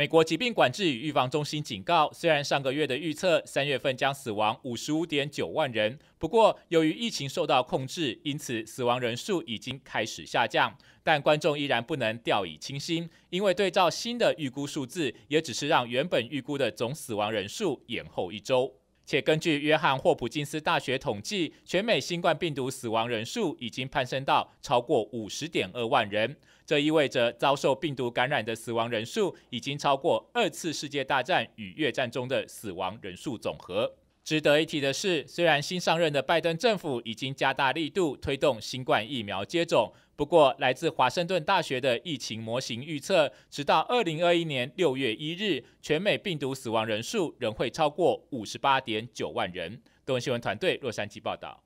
美国疾病管制与预防中心警告，虽然上个月的预测三月份将死亡五十五点九万人，不过由于疫情受到控制，因此死亡人数已经开始下降。但观众依然不能掉以轻心，因为对照新的预估数字，也只是让原本预估的总死亡人数延后一周。且根据约翰霍普金斯大学统计，全美新冠病毒死亡人数已经攀升到超过五十点二万人。这意味着遭受病毒感染的死亡人数已经超过二次世界大战与越战中的死亡人数总和。值得一提的是，虽然新上任的拜登政府已经加大力度推动新冠疫苗接种，不过来自华盛顿大学的疫情模型预测，直到二零二一年六月一日，全美病毒死亡人数仍会超过五十八点九万人。东新闻团队洛杉矶报道。